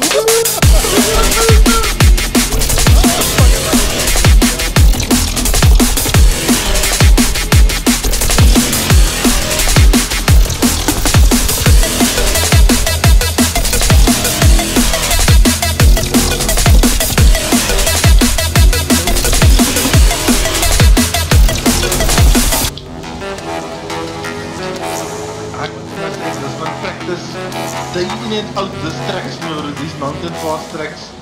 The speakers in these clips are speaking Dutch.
Woo! Practice the in and out the tracks for these mountain pass tracks.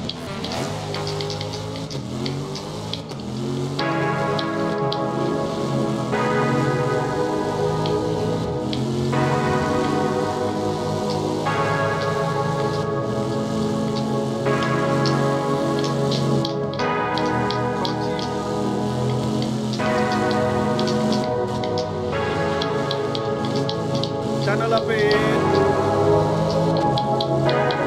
Channel up in Música